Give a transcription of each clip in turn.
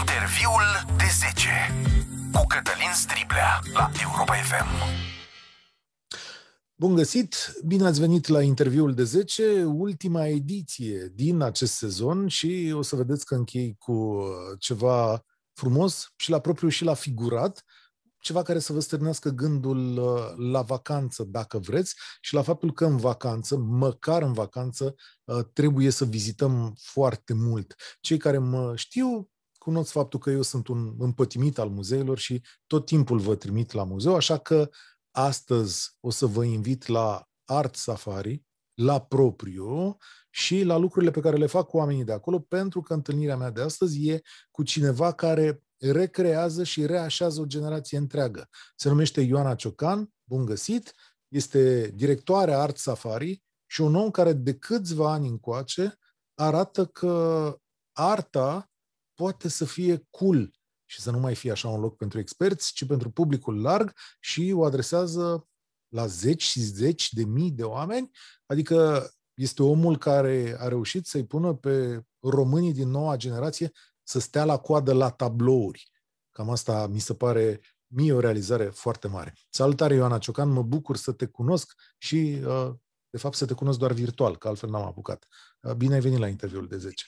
Interviul de 10 cu Cătălin Striblea la Europa FM. Bun găsit! Bine ați venit la interviul de 10, ultima ediție din acest sezon și o să vedeți că închei cu ceva frumos și la propriu și la figurat, ceva care să vă stârnească gândul uh, la vacanță, dacă vreți, și la faptul că în vacanță, măcar în vacanță, uh, trebuie să vizităm foarte mult. Cei care mă știu cunosc faptul că eu sunt un împătimit al muzeilor și tot timpul vă trimit la muzeu, așa că astăzi o să vă invit la Art Safari, la propriu și la lucrurile pe care le fac cu oamenii de acolo, pentru că întâlnirea mea de astăzi e cu cineva care recrează și reașează o generație întreagă. Se numește Ioana Ciocan, bun găsit, este directoarea Art Safari și un om care de câțiva ani încoace arată că arta poate să fie cool și să nu mai fie așa un loc pentru experți, ci pentru publicul larg și o adresează la zeci și zeci de mii de oameni, adică este omul care a reușit să-i pună pe românii din noua generație să stea la coadă la tablouri. Cam asta mi se pare mie o realizare foarte mare. Salutare, Ioana Ciocan, mă bucur să te cunosc și, uh, de fapt, să te cunosc doar virtual, că altfel n-am apucat. Uh, bine ai venit la interviul de 10.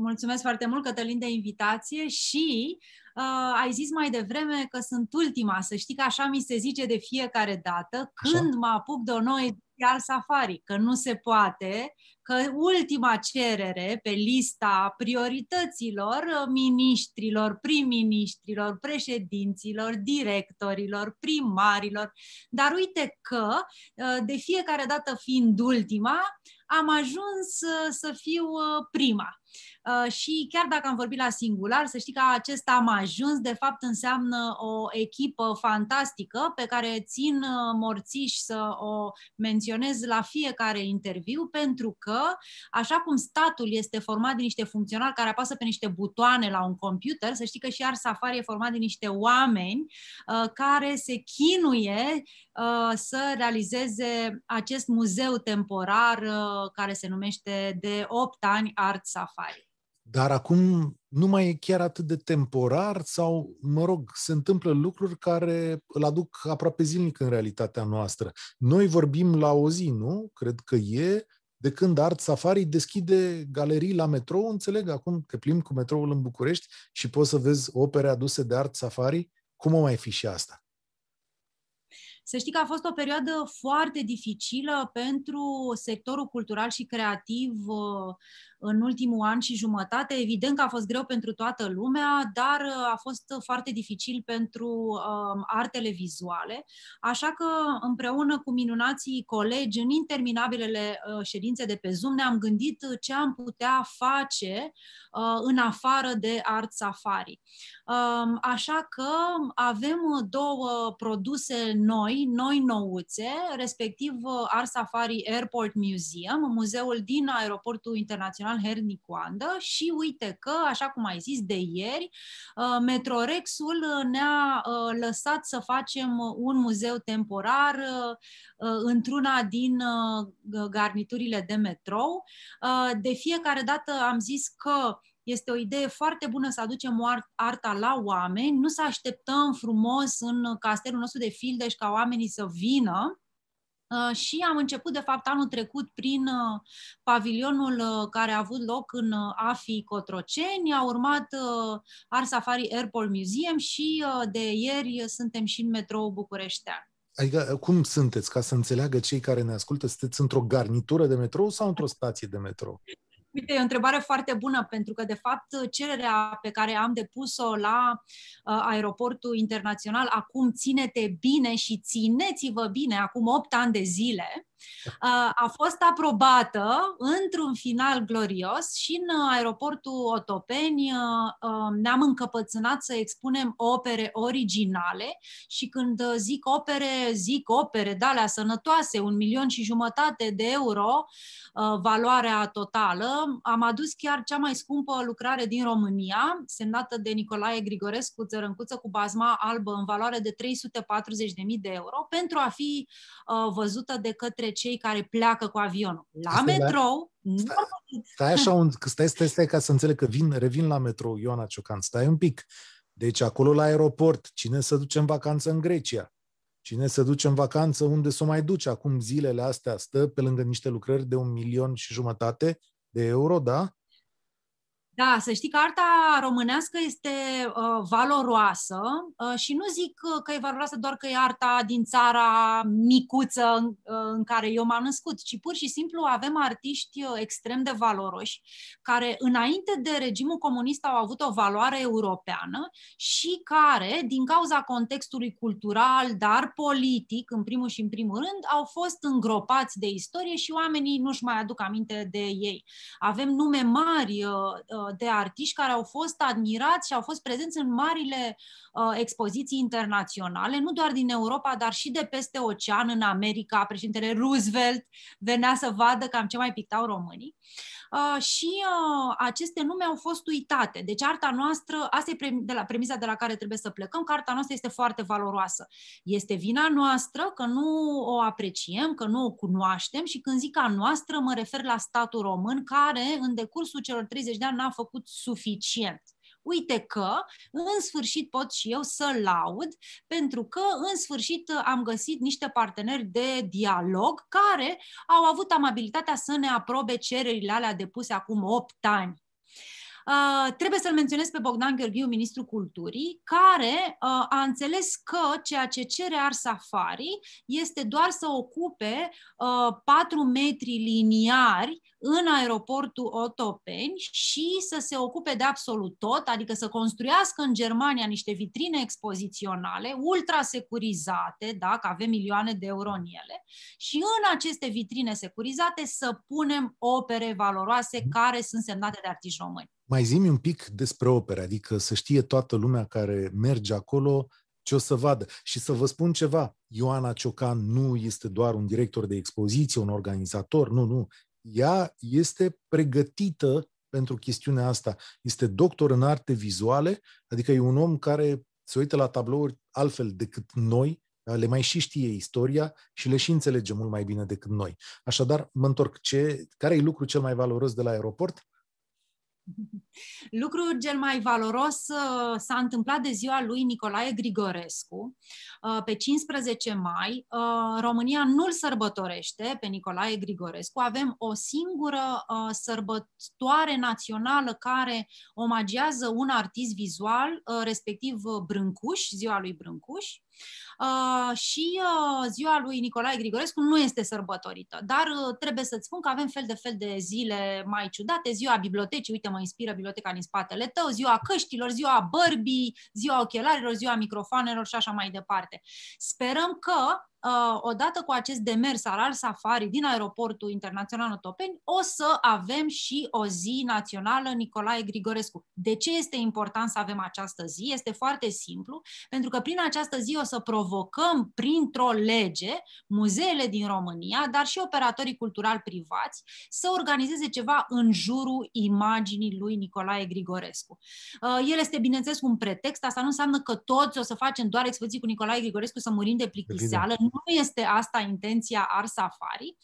Mulțumesc foarte mult, Cătălin, de invitație și uh, ai zis mai devreme că sunt ultima. Să știi că așa mi se zice de fiecare dată când așa? mă apuc de o nouă ediție al Safari, că nu se poate, că ultima cerere pe lista priorităților miniștrilor, prim-ministrilor, președinților, directorilor, primarilor, dar uite că uh, de fiecare dată fiind ultima, am ajuns uh, să fiu uh, prima. Uh, și chiar dacă am vorbit la singular, să știi că acesta am ajuns, de fapt înseamnă o echipă fantastică pe care țin uh, morțiș să o menționez la fiecare interviu, pentru că, așa cum statul este format din niște funcționari care apasă pe niște butoane la un computer, să știi că și Ar Safari e format din niște oameni uh, care se chinuie să realizeze acest muzeu temporar care se numește de 8 ani Art Safari. Dar acum nu mai e chiar atât de temporar sau, mă rog, se întâmplă lucruri care îl aduc aproape zilnic în realitatea noastră. Noi vorbim la o zi, nu? Cred că e de când Art Safari deschide galerii la metrou, înțeleg, acum te plimbi cu metroul în București și poți să vezi opere aduse de Art Safari. Cum o mai fi și asta? Să știi că a fost o perioadă foarte dificilă pentru sectorul cultural și creativ uh, în ultimul an și jumătate. Evident că a fost greu pentru toată lumea, dar uh, a fost foarte dificil pentru um, artele vizuale. Așa că împreună cu minunații colegi în interminabilele uh, ședințe de pe Zoom ne-am gândit ce am putea face uh, în afară de Art Safari. Um, așa că avem două produse noi, noi nouțe, respectiv Art Safari Airport Museum, muzeul din aeroportul internațional Național Hernic Coandă și uite că, așa cum ai zis de ieri, uh, Metrorexul ne-a uh, lăsat să facem un muzeu temporar uh, într-una din garniturile de metrou. De fiecare dată am zis că este o idee foarte bună să aducem arta la oameni, nu să așteptăm frumos în castelul nostru de fildeș ca oamenii să vină, Uh, și am început, de fapt, anul trecut prin uh, pavilionul uh, care a avut loc în AFI Cotroceni, a urmat Art Safari Airport Museum și de ieri suntem și în metrou bucureștean. Adică, cum sunteți, ca să înțeleagă cei care ne ascultă, sunteți într-o garnitură de metrou sau într-o stație de metrou? Uite, e o întrebare foarte bună, pentru că, de fapt, cererea pe care am depus-o la uh, aeroportul internațional, acum ține-te bine și țineți-vă bine, acum 8 ani de zile, a fost aprobată într-un final glorios și în aeroportul Otopeni ne-am încăpățânat să expunem opere originale și când zic opere, zic opere de alea sănătoase, un milion și jumătate de euro valoarea totală. Am adus chiar cea mai scumpă lucrare din România, semnată de Nicolae Grigorescu, țărâncuță cu bazma albă în valoare de 340.000 de euro, pentru a fi văzută de către dintre cei care pleacă cu avionul. La stai metrou, la... Stai, stai așa, un, stai, stai, stai ca să înțeleg că vin, revin la metrou, Ioana Ciocan, stai un pic. Deci acolo la aeroport, cine se duce în vacanță în Grecia? Cine se duce în vacanță unde să o mai duce acum zilele astea? Stă pe lângă niște lucrări de un milion și jumătate de euro, da? Da, să știi că arta românească este uh, valoroasă uh, și nu zic uh, că e valoroasă doar că e arta din țara micuță în, uh, în care eu m-am născut, ci pur și simplu avem artiști uh, extrem de valoroși care înainte de regimul comunist au avut o valoare europeană și care, din cauza contextului cultural, dar politic, în primul și în primul rând, au fost îngropați de istorie și oamenii nu-și mai aduc aminte de ei. Avem nume mari uh, de artiști care au fost admirați și au fost prezenți în marile uh, expoziții internaționale, nu doar din Europa, dar și de peste ocean, în America. Președintele Roosevelt venea să vadă cam ce mai pictau românii. Uh, și uh, aceste nume au fost uitate. Deci arta noastră, asta e de la premiza de la care trebuie să plecăm, că arta noastră este foarte valoroasă. Este vina noastră că nu o apreciem, că nu o cunoaștem și când zic a noastră mă refer la statul român care în decursul celor 30 de ani n-a făcut suficient uite că în sfârșit pot și eu să laud, pentru că în sfârșit am găsit niște parteneri de dialog care au avut amabilitatea să ne aprobe cererile alea depuse acum 8 ani. Uh, trebuie să-l menționez pe Bogdan Gheorghiu, ministrul culturii, care uh, a înțeles că ceea ce cere Ars Safari este doar să ocupe uh, 4 metri liniari în aeroportul Otopeni și să se ocupe de absolut tot, adică să construiască în Germania niște vitrine expoziționale ultra securizate, da, că avem milioane de euro în ele, și în aceste vitrine securizate să punem opere valoroase care sunt semnate de artiști români. Mai zi un pic despre opere, adică să știe toată lumea care merge acolo ce o să vadă. Și să vă spun ceva, Ioana Ciocan nu este doar un director de expoziție, un organizator, nu, nu ea este pregătită pentru chestiunea asta. Este doctor în arte vizuale, adică e un om care se uită la tablouri altfel decât noi, le mai și știe istoria și le și înțelege mult mai bine decât noi. Așadar, mă întorc. Ce, care e lucrul cel mai valoros de la aeroport? Lucrul cel mai valoros uh, s-a întâmplat de ziua lui Nicolae Grigorescu. Uh, pe 15 mai, uh, România nu-l sărbătorește pe Nicolae Grigorescu. Avem o singură sărbătoare națională care omagează un artist vizual, respectiv Brâncuș, ziua lui Brâncuș. Uh, și uh, ziua lui Nicolae Grigorescu nu este sărbătorită, dar uh, trebuie să-ți spun că avem fel de fel de zile mai ciudate, ziua bibliotecii, uite mă inspiră biblioteca din spatele tău, ziua căștilor, ziua bărbii, ziua ochelarilor, ziua microfonelor și așa mai departe. Sperăm că uh, odată cu acest demers al Safari din aeroportul internațional Otopeni, o să avem și o zi națională Nicolae Grigorescu. De ce este important să avem această zi? Este foarte simplu, pentru că prin această zi o să provocăm printr-o lege muzeele din România, dar și operatorii culturali privați să organizeze ceva în jurul imaginii lui Nicolae Grigorescu. Uh, el este, bineînțeles, un pretext, asta nu înseamnă că toți o să facem doar expoziții cu Nicolae Grigorescu să murim de plictiseală, nu este asta intenția Ars Safari.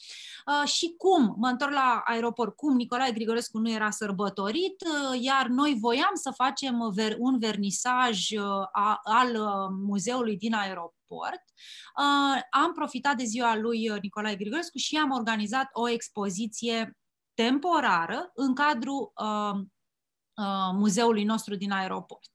Uh, și cum, mă întorc la aeroport, cum Nicolae Grigorescu nu era sărbătorit, uh, iar noi voiam să facem un vernisaj uh, al muzeului din aeroport. Am profitat de ziua lui Nicolae Grigorescu și am organizat o expoziție temporară în cadrul muzeului nostru din aeroport.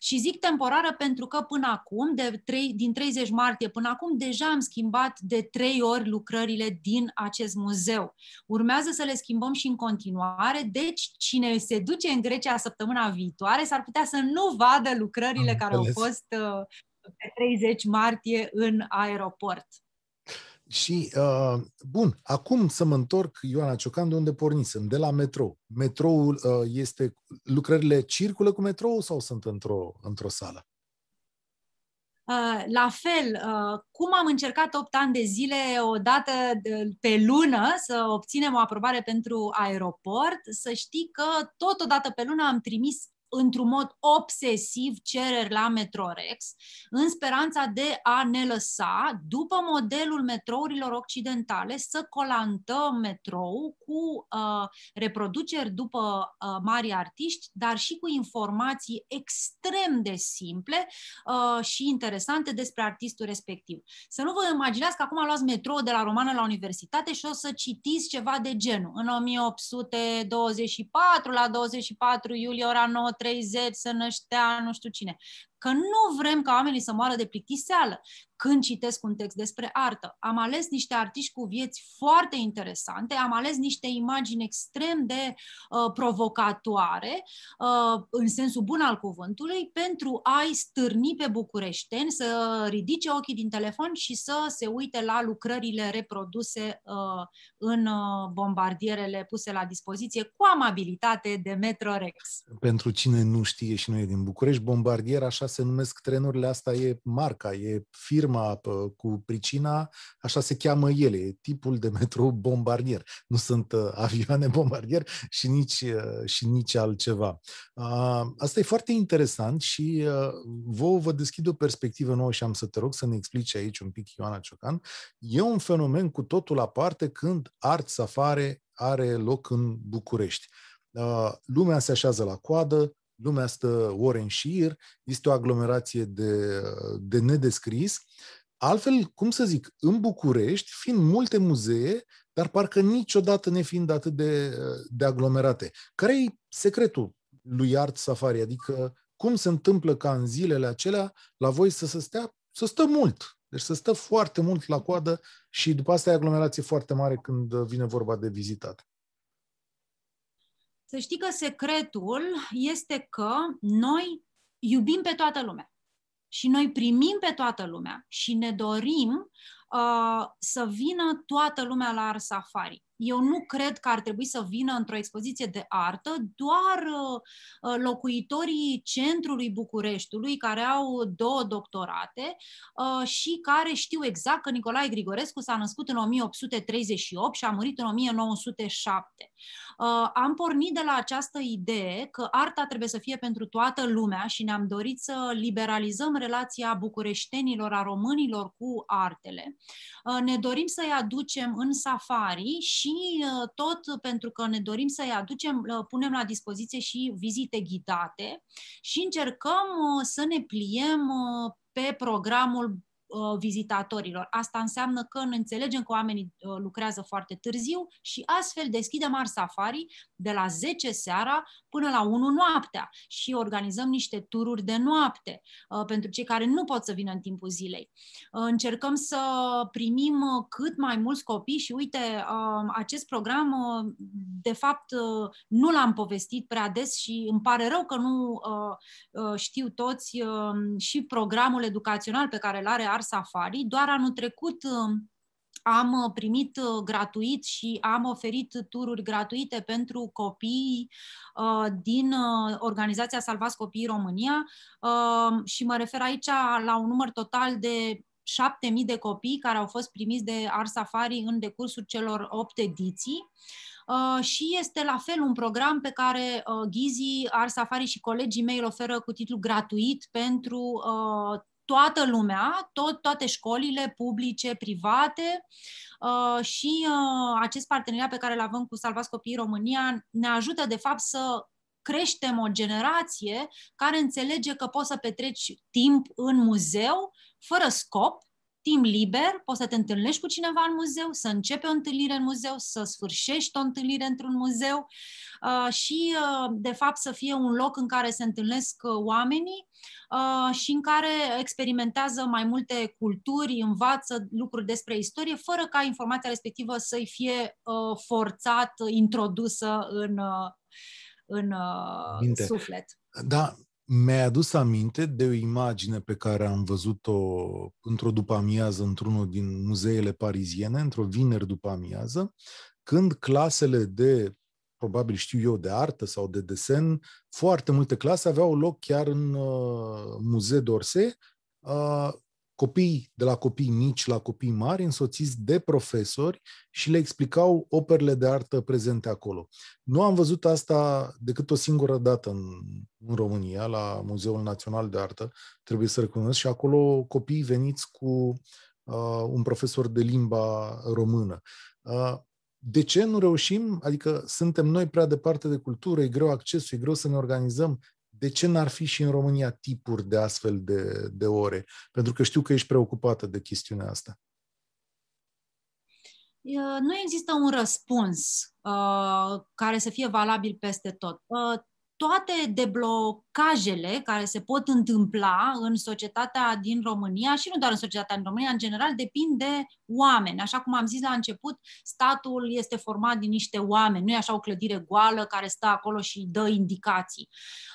Și zic temporară pentru că până acum, de 3, din 30 martie până acum, deja am schimbat de trei ori lucrările din acest muzeu. Urmează să le schimbăm și în continuare, deci cine se duce în Grecia săptămâna viitoare s-ar putea să nu vadă lucrările am care înțeles. au fost uh, pe 30 martie în aeroport. Și, uh, bun, acum să mă întorc, Ioana Ciocan, de unde pornisem, de la metrou. Metroul uh, este, lucrările circulă cu metrou sau sunt într-o, într-o sală? Uh, la fel, uh, cum am încercat 8 ani de zile, o dată pe lună, să obținem o aprobare pentru aeroport, să știi că tot o dată pe lună am trimis într-un mod obsesiv cereri la Metrorex, în speranța de a ne lăsa, după modelul metrourilor occidentale, să colantăm metrou cu uh, reproduceri după uh, mari artiști, dar și cu informații extrem de simple uh, și interesante despre artistul respectiv. Să nu vă imaginați că acum luați metrou de la romană la universitate și o să citiți ceva de genul. În 1824, la 24 iulie, ora 9.30, să năștea nu știu cine că nu vrem ca oamenii să moară de plictiseală când citesc un text despre artă. Am ales niște artiști cu vieți foarte interesante, am ales niște imagini extrem de uh, provocatoare, uh, în sensul bun al cuvântului, pentru a-i stârni pe bucureșteni să ridice ochii din telefon și să se uite la lucrările reproduse uh, în uh, bombardierele puse la dispoziție cu amabilitate de Metrorex. Pentru cine nu știe și noi din București, bombardier așa se numesc trenurile, asta e marca, e firma cu pricina, așa se cheamă ele, e tipul de metrou bombardier. Nu sunt uh, avioane bombardier și nici, uh, și nici altceva. Uh, asta e foarte interesant și vouă vă deschid o perspectivă nouă și am să te rog să ne explici aici un pic, Ioana Ciocan. E un fenomen cu totul aparte când Art Safari are loc în București. Lumea se așează la coadă, lumea stă ore în șir, este o aglomerație de, de nedescris. Altfel, cum să zic, în București, fiind multe muzee, dar parcă niciodată ne fiind atât de, de aglomerate. Care e secretul lui Art Safari? Adică cum se întâmplă ca în zilele acelea la voi să se stea, să stă mult, deci să stă foarte mult la coadă și după asta e aglomerație foarte mare când vine vorba de vizitat. Să știi că secretul este că noi iubim pe toată lumea și noi primim pe toată lumea și ne dorim uh, să vină toată lumea la Art Safari. Eu nu cred că ar trebui să vină într-o expoziție de artă doar uh, locuitorii centrului Bucureștiului, care au două doctorate uh, și care știu exact că Nicolae Grigorescu s-a născut în 1838 și a murit în 1907. Uh, am pornit de la această idee că arta trebuie să fie pentru toată lumea și ne-am dorit să liberalizăm relația bucureștenilor, a românilor cu artele. Ne dorim să-i aducem în safari și și uh, tot pentru că ne dorim să-i aducem, uh, punem la dispoziție și vizite ghidate și încercăm uh, să ne pliem pe programul Uh, vizitatorilor. Asta înseamnă că ne înțelegem că oamenii uh, lucrează foarte târziu și astfel deschidem Ar Safari de la 10 seara până la 1 noaptea și organizăm niște tururi de noapte uh, pentru cei care nu pot să vină în timpul zilei. Încercăm să primim cât mai mulți copii și uite, acest program de fapt nu l-am povestit prea des și îmi pare rău că nu știu toți și programul educațional pe care îl are Art Safari. Doar anul trecut um, am uh, primit uh, gratuit și am oferit tururi gratuite pentru copii uh, din organizația Salvați Copiii România um, și mă refer aici la un număr total de 7.000 de copii care au fost primiți de Art Safari în decursul celor 8 ediții. Uh, și este la fel un program pe care uh, Ghizi, Art Safari și colegii mei îl oferă cu titlu gratuit pentru uh, toată lumea, tot, toate școlile publice, private uh, și uh, acest parteneriat pe care îl avem cu Salvați Copiii România ne ajută de fapt să creștem o generație care înțelege că poți să petreci timp în muzeu fără scop, timp liber, poți să te întâlnești cu cineva în muzeu, să începi o întâlnire în muzeu, să sfârșești o întâlnire într-un muzeu uh, și, uh, de fapt, să fie un loc în care se întâlnesc uh, oamenii și în care experimentează mai multe culturi, învață lucruri despre istorie, fără ca informația respectivă să-i fie forțat, introdusă în, în Minte. suflet. Da, mi-ai adus aminte de o imagine pe care am văzut-o într-o după-amiază într-unul din muzeele pariziene, într-o vineri după-amiază, când clasele de, probabil știu eu, de artă sau de desen, foarte multe clase aveau loc chiar în uh, muzee d'Orsay, uh, copii de la copii mici la copii mari, însoțiți de profesori și le explicau operele de artă prezente acolo. Nu am văzut asta decât o singură dată în în România, la Muzeul Național de Artă, trebuie să recunosc, și acolo copiii veniți cu uh, un profesor de limba română. Uh, de ce nu reușim? Adică suntem noi prea departe de cultură, e greu accesul, e greu să ne organizăm. De ce n-ar fi și în România tipuri de astfel de, de ore? Pentru că știu că ești preocupată de chestiunea asta. Nu există un răspuns uh, care să fie valabil peste tot. Uh, toate deblocajele care se pot întâmpla în societatea din România și nu doar în societatea din România, în general, depind de oameni. Așa cum am zis la început, statul este format din niște oameni, nu e așa o clădire goală care stă acolo și dă indicații.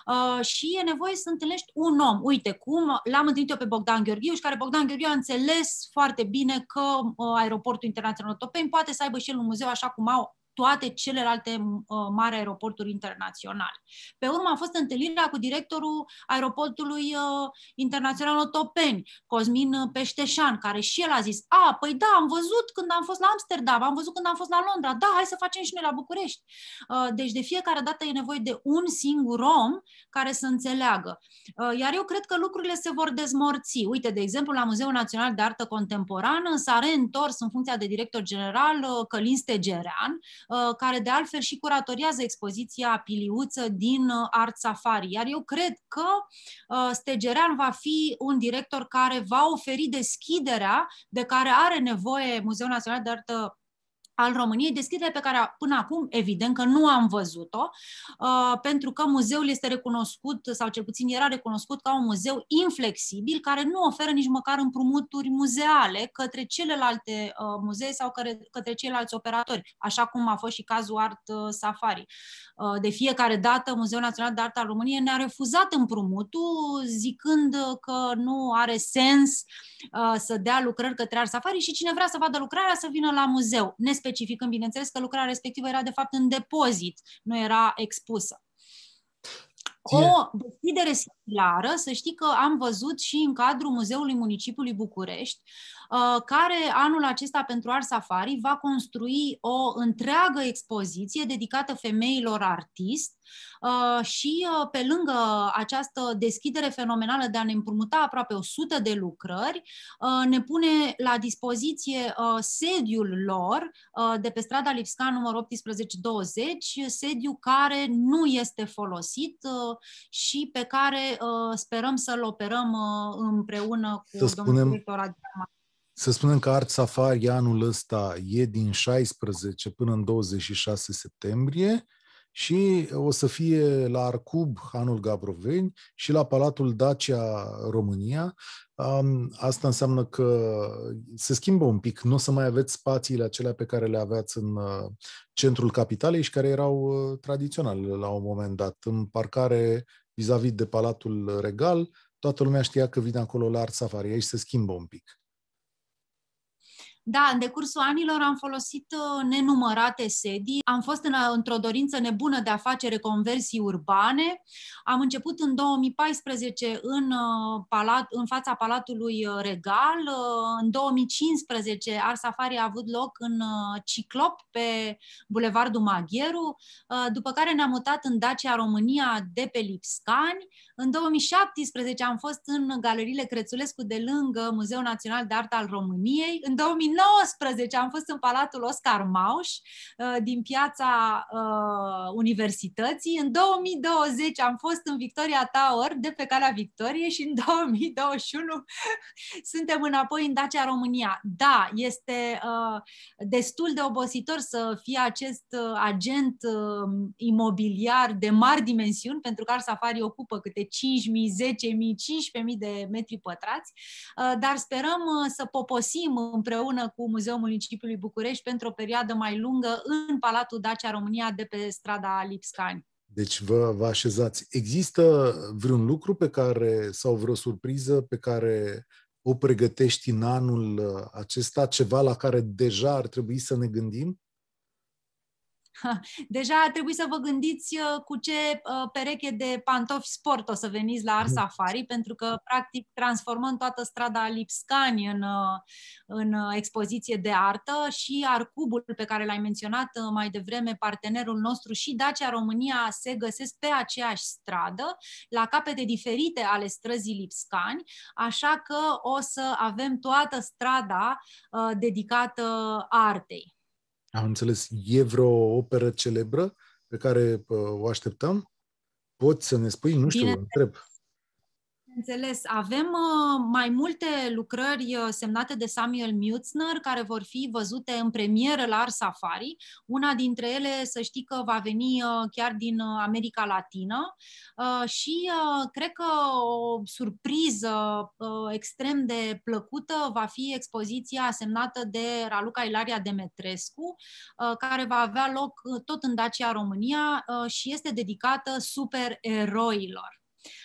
Uh, și e nevoie să întâlnești un om. Uite cum l-am întâlnit eu pe Bogdan Gheorghiuș și care Bogdan Gheorghiu a înțeles foarte bine că uh, aeroportul internațional Topeni poate să aibă și el un muzeu așa cum au toate celelalte uh, mari aeroporturi internaționale. Pe urmă a fost întâlnirea cu directorul aeroportului uh, internațional Otopeni, Cosmin Peșteșan, care și el a zis, a, păi da, am văzut când am fost la Amsterdam, am văzut când am fost la Londra, da, hai să facem și noi la București. Uh, deci de fiecare dată e nevoie de un singur om care să înțeleagă. Uh, iar eu cred că lucrurile se vor dezmorți. Uite, de exemplu, la Muzeul Național de Artă Contemporană s-a reîntors în funcția de director general uh, Călin Stegerean, Uh, care de altfel și curatoriază expoziția Piliuță din uh, Art Safari. Iar eu cred că uh, Stegerean va fi un director care va oferi deschiderea de care are nevoie Muzeul Național de Artă al României, deschidere pe care până acum, evident că nu am văzut-o, uh, pentru că muzeul este recunoscut, sau cel puțin era recunoscut ca un muzeu inflexibil, care nu oferă nici măcar împrumuturi muzeale către celelalte uh, muzee sau către ceilalți operatori, așa cum a fost și cazul Art uh, Safari. De fiecare dată, Muzeul Național de Artă al României ne-a refuzat împrumutul, zicând că nu are sens să dea lucrări către Art Safari și cine vrea să vadă lucrarea să vină la muzeu, ne specificând, bineînțeles, că lucrarea respectivă era de fapt în depozit, nu era expusă. O deschidere similară, să știi că am văzut și în cadrul Muzeului Municipiului București, uh, care anul acesta pentru Art Safari va construi o întreagă expoziție dedicată femeilor artist uh, și uh, pe lângă această deschidere fenomenală de a ne împrumuta aproape 100 de lucrări, ne pune la dispoziție sediul lor de pe strada Lipscan numărul 1820, sediu care nu este folosit și pe care sperăm să-l operăm împreună cu să domnul director Adrian să spunem că Art Safari anul ăsta e din 16 până în 26 septembrie și o să fie la Arcub anul Gabroveni și la Palatul Dacia România. Asta înseamnă că se schimbă un pic. Nu o să mai aveți spațiile acelea pe care le aveați în uh, centrul capitalei și care erau uh, tradiționale la un moment dat. În parcare vis-a-vis de Palatul Regal, toată lumea știa că vine acolo la Art Safari. Aici se schimbă un pic. Da, în decursul anilor am folosit uh, nenumărate sedii. Am fost în, într-o dorință nebună de a face reconversii urbane. Am început în 2014 în, uh, palat, în fața Palatului uh, Regal. În 2015 Art Safari a avut loc în Ciclop, pe Bulevardul Magheru, după care ne-am mutat în Dacia România de pe Lipscani. În 2017 am fost în galeriile Crețulescu de lângă Muzeul Național de Artă al României. În 2019 am fost în Palatul Oscar Mauș uh, din piața uh, Universității. În 2020 am fost în Victoria Tower de pe calea Victoriei și în 2021 suntem înapoi în Dacia România. Da, este uh, destul de obositor să fie acest agent imobiliar de mari dimensiuni, pentru că Ar Safari ocupă câte 5.000, 10.000, 15.000 de metri pătrați, uh, dar sperăm uh, să poposim împreună cu Muzeul Municipiului București pentru o perioadă mai lungă în Palatul Dacia România de pe strada Lipscani. Deci vă, vă așezați. Există vreun lucru pe care, sau vreo surpriză pe care o pregătești în anul uh, acesta, ceva la care deja ar trebui să ne gândim? Deja trebuie să vă gândiți uh, cu ce uh, pereche de pantofi sport o să veniți la Art mhm. Safari, pentru că, practic, transformăm toată strada Lipscani în, uh, în expoziție de artă și Arcubul, pe care l-ai menționat mai devreme, partenerul nostru și Dacia România se găsesc pe aceeași stradă, la capete diferite ale străzii Lipscani, așa că o să avem toată strada dedicată artei. Am înțeles. E vreo operă celebră pe care o așteptăm? Poți să ne spui? Nu știu, Bine. întreb. Înțeles. Avem uh, mai multe lucrări uh, semnate de Samuel Mutzner care vor fi văzute în premieră la Ars Safari. Una dintre ele, să știi că va veni uh, chiar din uh, America Latină uh, și uh, cred că o surpriză uh, extrem de plăcută va fi expoziția semnată de Raluca Ilaria Demetrescu, uh, care va avea loc uh, tot în Dacia, România uh, și este dedicată supereroilor.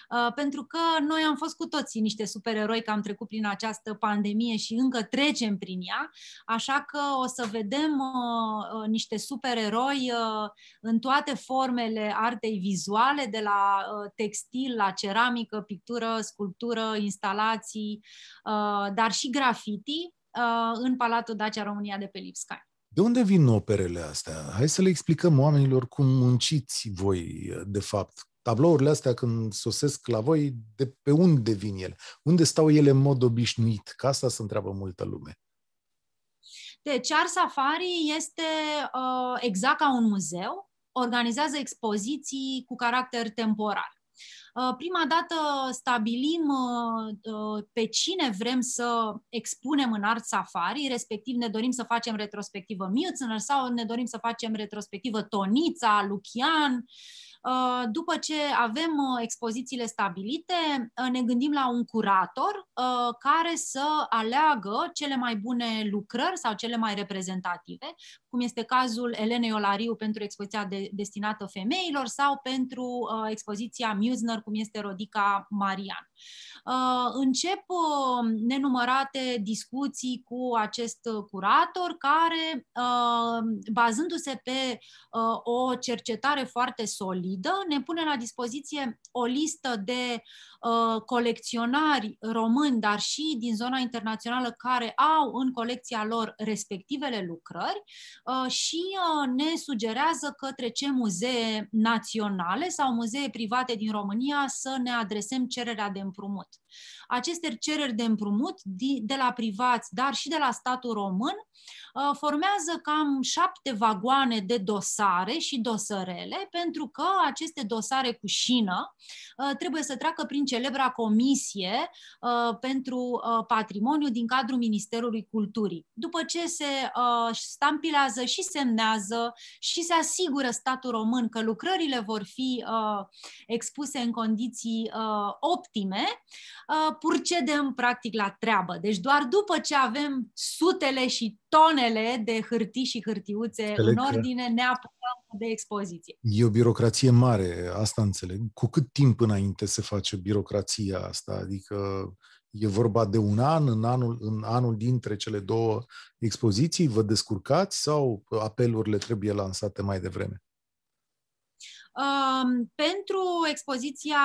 Uh, pentru că noi am fost cu toții niște supereroi că am trecut prin această pandemie și încă trecem prin ea, așa că o să vedem uh, uh, niște supereroi în toate formele artei vizuale, de la textil la ceramică, pictură, sculptură, instalații, dar și graffiti în Palatul Dacia România de pe Lipscani. De unde vin operele astea? Hai să le explicăm oamenilor cum munciți voi, de fapt, tablourile astea când sosesc la voi, de pe unde vin ele? Unde stau ele în mod obișnuit? Ca asta se întreabă multă lume. Deci, Art Safari este uh, exact ca un muzeu, organizează expoziții cu caracter temporar. Uh, prima dată stabilim uh, uh, pe cine vrem să expunem în Art Safari, respectiv ne dorim să facem retrospectivă Mutzner sau ne dorim să facem retrospectivă Tonița, Lucian, Uh, după ce avem uh, expozițiile stabilite, uh, ne gândim la un curator care să aleagă cele mai bune lucrări sau cele mai reprezentative, cum este cazul Elenei Olariu pentru expoziția de, destinată femeilor sau pentru expoziția Musner, cum este Rodica Marian. Încep nenumărate discuții cu acest curator care, bazându-se pe o cercetare foarte solidă, solidă, ne pune la dispoziție o listă de uh, colecționari români, dar și din zona internațională care au în colecția lor respectivele lucrări uh, și uh, ne sugerează către ce muzee naționale sau muzee private din România să ne adresem cererea de împrumut. Aceste cereri de împrumut de la privați, dar și de la statul român, uh, formează cam șapte vagoane de dosare și dosărele, pentru că aceste dosare cu șină uh, trebuie să treacă prin celebra comisie uh, pentru patrimoniu din cadrul Ministerului Culturii. După ce se stampilează și semnează și se asigură statul român că lucrările vor fi expuse în condiții optime, purcedem practic la treabă. Deci doar după ce avem sutele și tonele de hârtii și hârtiuțe Înțeleg în ordine, ne apucăm de expoziție. E o birocrație mare, asta înțeleg. Cu cât timp înainte se face birocrația asta? Adică e vorba de un an, în anul, în anul dintre cele două expoziții, vă descurcați sau apelurile trebuie lansate mai devreme? Pentru expoziția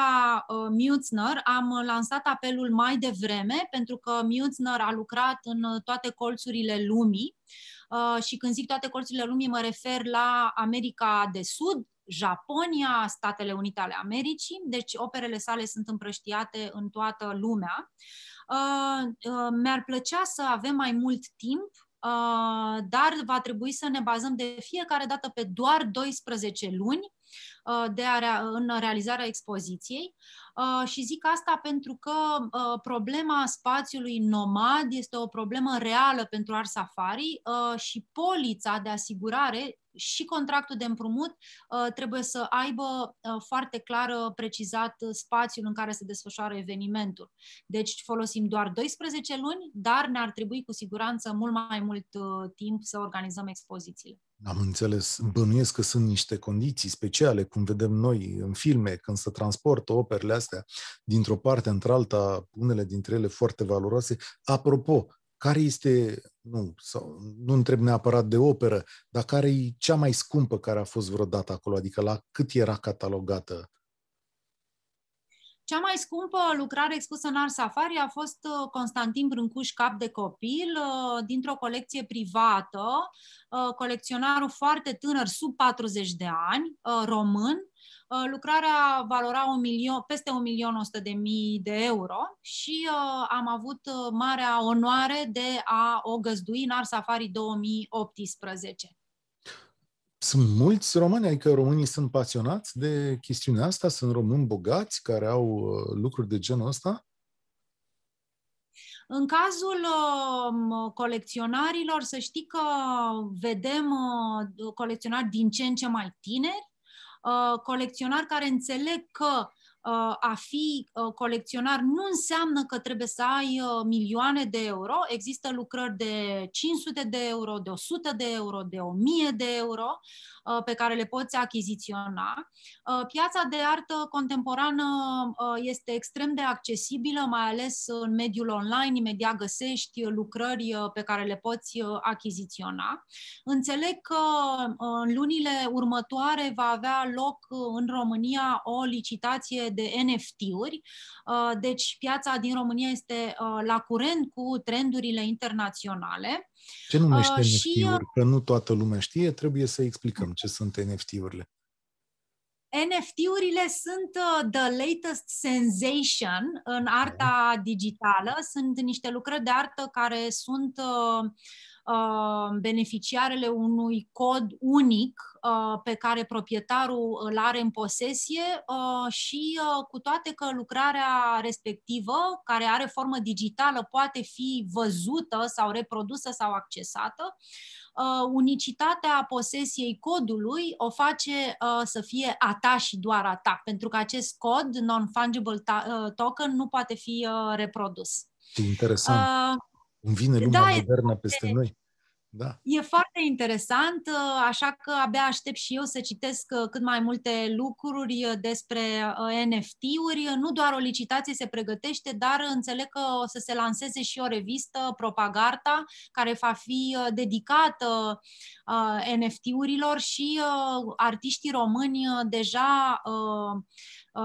uh, Mutzner am lansat apelul mai devreme, pentru că Mutzner a lucrat în toate colțurile lumii. Uh, și când zic toate colțurile lumii mă refer la America de Sud, Japonia, Statele Unite ale Americii, deci operele sale sunt împrăștiate în toată lumea. Uh, mi-ar plăcea să avem mai mult timp dar va trebui să ne bazăm de fiecare dată pe doar 12 luni. Uh, de a, în realizarea expoziției. Uh, și zic asta pentru că uh, problema spațiului nomad este o problemă reală pentru Ars Safari și polița de asigurare și contractul de împrumut trebuie să aibă foarte clar precizat spațiul în care se desfășoară evenimentul. Deci folosim doar 12 luni, dar ne-ar trebui cu siguranță mult mai mult timp să organizăm expozițiile. Am înțeles. Bănuiesc că sunt niște condiții speciale, cum vedem noi în filme, când se transportă operele astea dintr-o parte într-alta, unele dintre ele foarte valoroase. Apropo, care este, nu, sau, nu întreb neapărat de operă, dar care e cea mai scumpă care a fost vreodată acolo? Adică la cât era catalogată cea mai scumpă lucrare expusă în Art Safari a fost uh, Constantin Brâncuș Cap de Copil, uh, dintr-o colecție privată, uh, colecționarul foarte tânăr, sub 40 de ani, român. Lucrarea valora un milion, peste 1.100.000 de euro și am avut marea onoare de a o găzdui în Art Safari 2018. Sunt mulți români, adică românii sunt pasionați de chestiunea asta, sunt români bogați care au uh, lucruri de genul ăsta? În cazul uh, colecționarilor, să știi că vedem uh, colecționari din ce în ce mai tineri, uh, colecționari care înțeleg că Uh, a fi uh, colecționar nu înseamnă că trebuie să ai uh, milioane de euro. Există lucrări de 500 de euro, de 100 de euro, de 1000 de euro pe care le poți achiziționa. Piața de artă contemporană este extrem de accesibilă, mai ales în mediul online. Imediat găsești lucrări pe care le poți achiziționa. Înțeleg că în lunile următoare va avea loc în România o licitație de NFT-uri. Uh, deci piața din România este uh, la curent cu trendurile internaționale. Ce numește uh, NFT-uri? Că nu toată lumea știe, trebuie să explicăm ce sunt NFT-urile. NFT-urile sunt the latest sensation în arta digitală. Sunt niște lucrări de artă care sunt uh, Uh, beneficiarele unui cod unic uh, pe care proprietarul îl are în posesie uh, și cu toate că lucrarea respectivă, care are formă digitală, poate fi văzută sau reprodusă sau accesată, unicitatea posesiei codului o face să fie a ta și doar a ta, pentru că acest cod, non-fungible token, nu poate fi reprodus. Interesant. Uh, îmi vine lumea da, modernă peste noi. Da. E foarte interesant, uh, așa că abia aștept și eu să citesc uh, cât mai multe lucruri uh, despre NFT-uri. Nu doar o licitație se pregătește, dar înțeleg că o să se lanseze și o revistă, Propagarta, care va fi dedicată NFT-urilor și artiștii români deja Uh,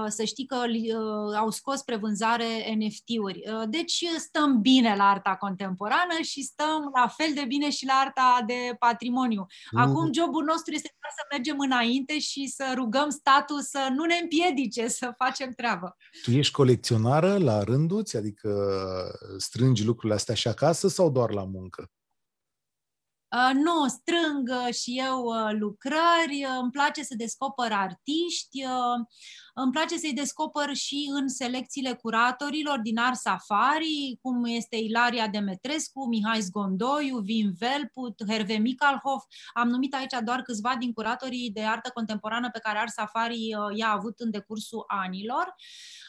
să știi că uh, au scos prevânzare NFT-uri. Uh, deci stăm bine la arta contemporană și stăm la fel de bine și la arta de patrimoniu. Acum jobul nostru este să mergem înainte și să rugăm statul să nu ne împiedice să facem treabă. Tu ești colecționară la rânduți? Adică strângi lucrurile astea și acasă sau doar la muncă? Uh, nu, strâng uh, și eu uh, lucrări, îmi place să descoper artiști, îmi place să-i descoper și în selecțiile curatorilor din Art Safari, cum este Ilaria Demetrescu, Mihai Zgondoiu, Vin Velput, Herve Micalhoff. Am numit aici doar câțiva din curatorii de artă contemporană pe care Art Safari i-a avut în decursul anilor. Uh, Uh,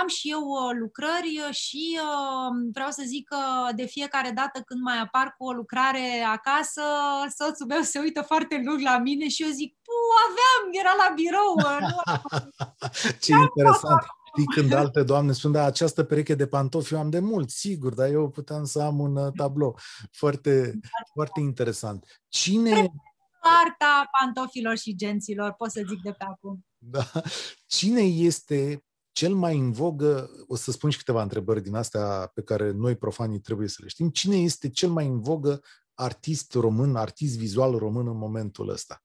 am și eu uh, lucrări și uh, vreau să zic că de fiecare dată când mai apar cu o lucrare acasă, soțul meu se uită foarte lung la mine și eu zic, aveam, era la birou. Ce interesant. Știi, când alte doamne spun, da, această pereche de pantofi eu am de mult, sigur, dar eu puteam să am un tablou. Foarte, foarte interesant. Cine... Arta pantofilor și genților, pot să zic de pe acum. Da. Cine este cel mai în vogă, o să spun și câteva întrebări din astea pe care noi profanii trebuie să le știm, cine este cel mai în vogă artist român, artist vizual român în momentul ăsta?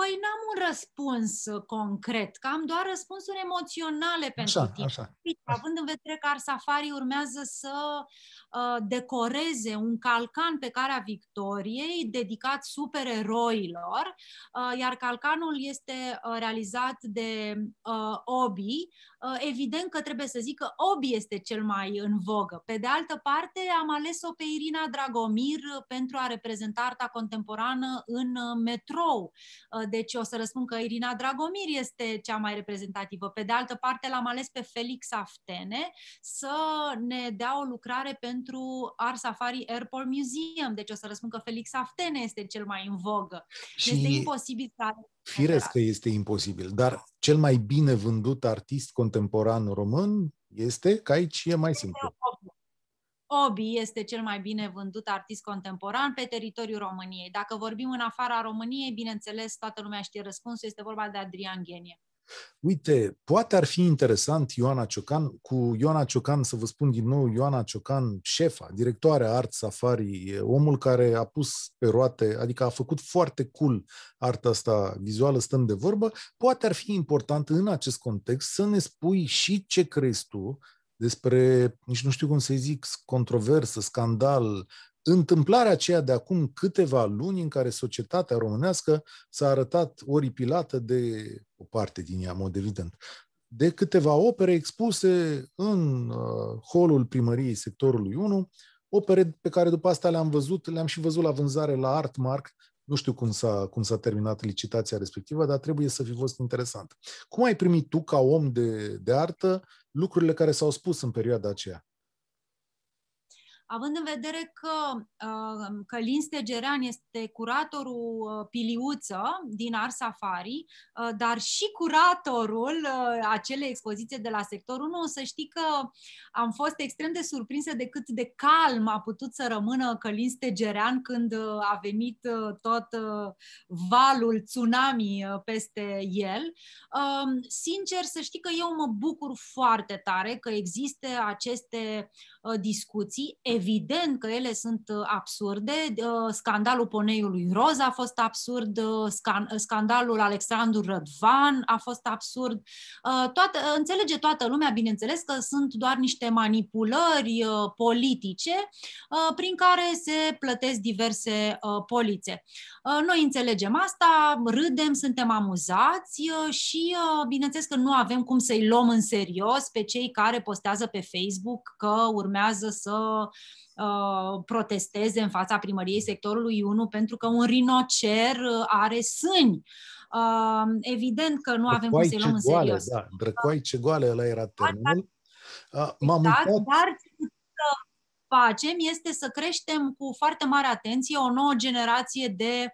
Păi n-am un răspuns uh, concret, că am doar răspunsuri emoționale pentru așa, tine. Așa. Având în vedere că Arsafari urmează să uh, decoreze un calcan pe cara Victoriei dedicat supereroilor, uh, iar calcanul este uh, realizat de uh, Obi. Uh, evident că trebuie să zic că Obi este cel mai în vogă. Pe de altă parte, am ales-o pe Irina Dragomir pentru a reprezenta arta contemporană în uh, metrou. Uh, deci o să răspund că Irina Dragomir este cea mai reprezentativă. Pe de altă parte, l-am ales pe Felix Aftene să ne dea o lucrare pentru Art Safari Airport Museum. Deci o să răspund că Felix Aftene este cel mai în vogă. Și este imposibil să Firesc că este imposibil, dar cel mai bine vândut artist contemporan român este, că aici e mai simplu. Obi este cel mai bine vândut artist contemporan pe teritoriul României. Dacă vorbim în afara României, bineînțeles, toată lumea știe răspunsul, este vorba de Adrian Ghenie. Uite, poate ar fi interesant Ioana Ciocan, cu Ioana Ciocan, să vă spun din nou, Ioana Ciocan, șefa, directoarea Art Safari, omul care a pus pe roate, adică a făcut foarte cool arta asta vizuală, stăm de vorbă, poate ar fi important în acest context să ne spui și ce crezi tu despre, nici nu știu cum să zic, controversă, scandal, întâmplarea aceea de acum câteva luni în care societatea românească s-a arătat oripilată de o parte din ea, mod evident, de câteva opere expuse în uh, holul primăriei sectorului 1, opere pe care după asta le-am văzut, le-am și văzut la vânzare la Artmark, nu știu cum s-a, cum s-a terminat licitația respectivă, dar trebuie să fi fost interesant. Cum ai primit tu, ca om de, de artă, lucrurile care s-au spus în perioada aceea? Având în vedere că uh, Călin Stegerean este curatorul uh, Piliuță din Art Safari, uh, dar și curatorul acelei expoziții de la sectorul 1, să știi că am fost extrem de surprinsă de cât de calm a putut să rămână Călin Stegerean când a venit tot valul tsunami peste el. Um, sincer, să știi că eu mă bucur foarte tare că există aceste discuții evident că ele sunt uh, absurde. Uh, scandalul poneiului Roz a fost absurd, uh, scandalul Alexandru Rădvan a fost absurd. Toată, înțelege toată lumea, bineînțeles, că sunt doar niște manipulări politice prin care se plătesc diverse polițe. Noi înțelegem asta, râdem, suntem amuzați și bineînțeles că nu avem cum să-i luăm în serios pe cei care postează pe Facebook că urmează să Uh, protesteze în fața primăriei sectorului 1 pentru că un rinocer uh, are sâni. Uh, evident că nu avem cum să-i luăm în goale, serios. Da, drăcoai ce goale, ăla era termenul. Uh, m-am exact, uitat... dar ce facem este să creștem cu foarte mare atenție o nouă generație de uh,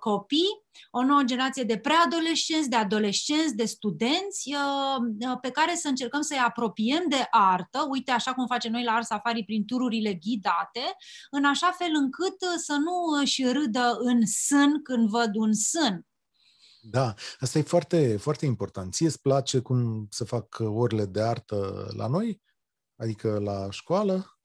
copii o nouă generație de preadolescenți, de adolescenți, de studenți uh, uh, pe care să încercăm să-i apropiem de artă, uite așa cum facem noi la Art Safari prin tururile ghidate, în așa fel încât uh, să nu își râdă în sân când văd un sân. Da, asta e foarte, foarte important. Ție îți place cum să fac orele de artă la noi? Adică la școală?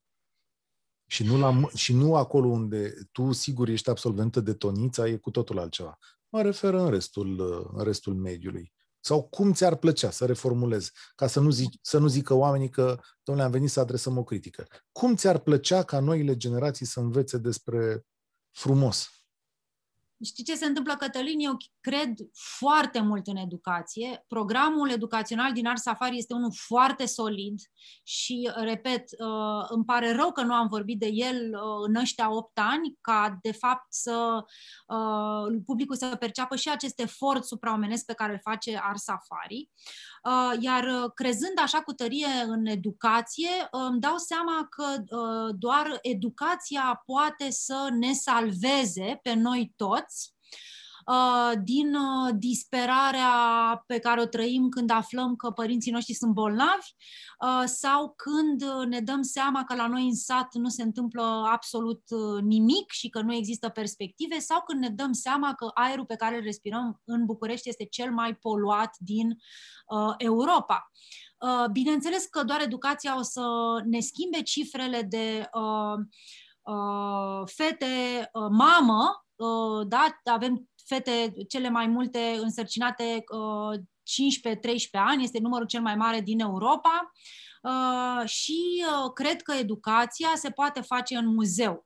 Și nu, la, și nu acolo unde tu sigur ești absolventă de tonița, e cu totul altceva. Mă refer în restul, în restul mediului. Sau cum ți-ar plăcea să reformulez, ca să nu, zic, să nu zică oamenii că, domnule, am venit să adresăm o critică. Cum ți-ar plăcea ca noile generații să învețe despre frumos? Știi ce se întâmplă, Cătălin? Eu cred foarte mult în educație. Programul educațional din Art Safari este unul foarte solid și, repet, uh, îmi pare rău că nu am vorbit de el uh, în ăștia 8 ani, ca, de fapt, să uh, publicul să perceapă și acest efort supraomenesc pe care îl face Art Safari. Iar crezând așa cu tărie în educație, îmi dau seama că doar educația poate să ne salveze pe noi toți Uh, din uh, disperarea pe care o trăim când aflăm că părinții noștri sunt bolnavi uh, sau când ne dăm seama că la noi în sat nu se întâmplă absolut nimic și că nu există perspective sau când ne dăm seama că aerul pe care îl respirăm în București este cel mai poluat din Europa. Bineînțeles că doar educația o să ne schimbe cifrele de fete mamă, da, avem fete cele mai multe însărcinate 15-13 uh, ani, este numărul cel mai mare din Europa uh, și uh, cred că educația se poate face în muzeu.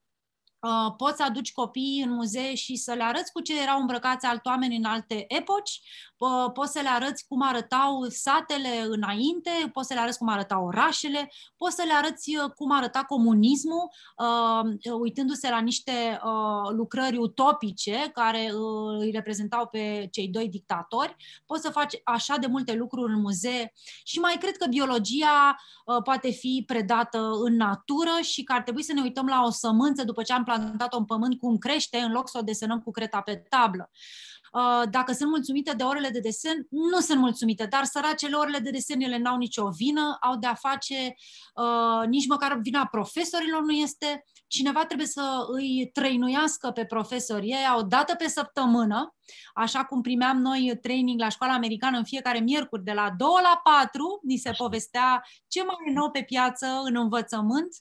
Uh, poți să aduci copiii în muzee și să le arăți cu ce erau îmbrăcați alt oameni în alte epoci, uh, poți să le arăți cum arătau satele înainte, poți să le arăți cum arătau orașele, poți să le arăți uh, cum arăta comunismul, uitându-se la niște lucrări utopice care îi reprezentau pe cei doi dictatori. Poți să faci așa de multe lucruri în muzee și mai cred că biologia poate fi predată în natură și că ar trebui să ne uităm la o sămânță după ce am plantat-o în pământ cum crește, în loc să o desenăm cu creta pe tablă. Uh, dacă sunt mulțumite de orele de desen, nu sunt mulțumite, dar săracele orele de desen ele n-au nicio vină, au de-a face, uh, nici măcar vina profesorilor nu este, cineva trebuie să îi trăinuiască pe profesori. Ei o dată pe săptămână, așa cum primeam noi training la școala americană în fiecare miercuri, de la 2 la 4, ni se povestea ce mai e nou pe piață în învățământ,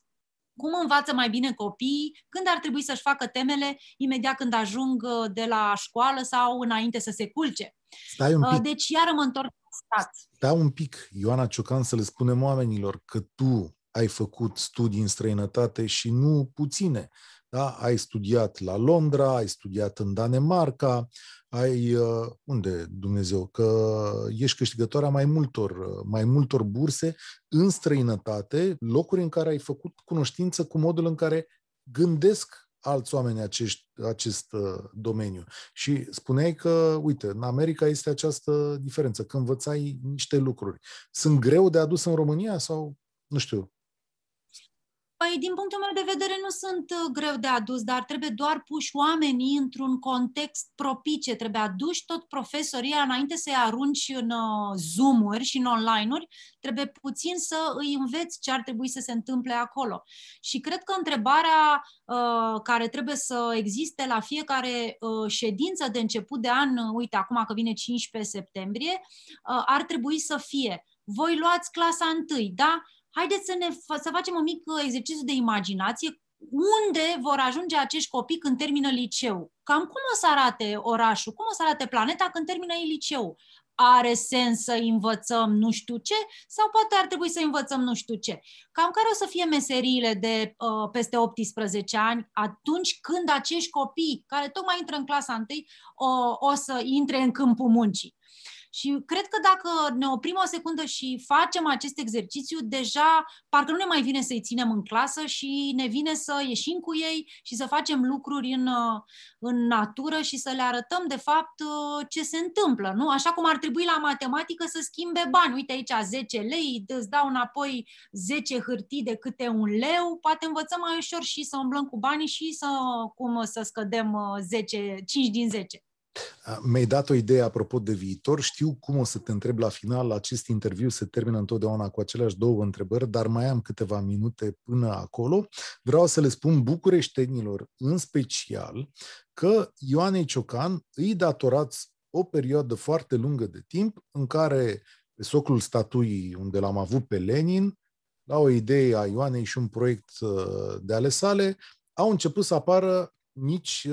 cum învață mai bine copiii, când ar trebui să-și facă temele imediat când ajung uh, de la școală sau înainte să se culce. Stai un Uh, pic, Deci iară mă întorc la stat. stai un pic, Ioana Ciocan, să le spunem oamenilor că tu ai făcut studii în străinătate și nu puține. Da? Ai studiat la Londra, ai studiat în Danemarca, ai, uh, unde, Dumnezeu, că ești câștigătoarea mai multor, uh, mai multor burse în străinătate, locuri în care ai făcut cunoștință cu modul în care gândesc alți oameni acești, acest uh, domeniu. Și spuneai că, uite, în America este această diferență, că învățai niște lucruri. Sunt greu de adus în România sau, nu știu, Păi, din punctul meu de vedere, nu sunt uh, greu de adus, dar trebuie doar puși oamenii într-un context propice. Trebuie aduși tot profesorii înainte să-i arunci în uh, Zoom-uri și în online-uri. Trebuie puțin să îi înveți ce ar trebui să se întâmple acolo. Și cred că întrebarea uh, care trebuie să existe la fiecare uh, ședință de început de an, uh, uite, acum că vine 15 septembrie, uh, ar trebui să fie voi luați clasa întâi, da? Haideți să, ne, să facem un mic uh, exercițiu de imaginație unde vor ajunge acești copii când termină liceu. Cam cum o să arate orașul, cum o să arate planeta când termină ei liceu? Are sens să învățăm nu știu ce sau poate ar trebui să învățăm nu știu ce? Cam care o să fie meseriile de uh, peste 18 ani atunci când acești copii care tocmai intră în clasa întâi o, o să intre în câmpul muncii? Și cred că dacă ne oprim o secundă și facem acest exercițiu, deja parcă nu ne mai vine să-i ținem în clasă și ne vine să ieșim cu ei și să facem lucruri în, în natură și să le arătăm, de fapt, ce se întâmplă. Nu? Așa cum ar trebui la matematică să schimbe bani. Uite aici 10 lei, îți dau înapoi 10 hârtii de câte un leu, poate învățăm mai ușor și să umblăm cu banii și să, cum să scădem 10, 5 din 10. Mi-ai dat o idee apropo de viitor. Știu cum o să te întreb la final. Acest interviu se termină întotdeauna cu aceleași două întrebări, dar mai am câteva minute până acolo. Vreau să le spun bucureștenilor în special că Ioanei Ciocan îi datorați o perioadă foarte lungă de timp în care pe socul statuii unde l-am avut pe Lenin, la o idee a Ioanei și un proiect de ale sale, au început să apară mici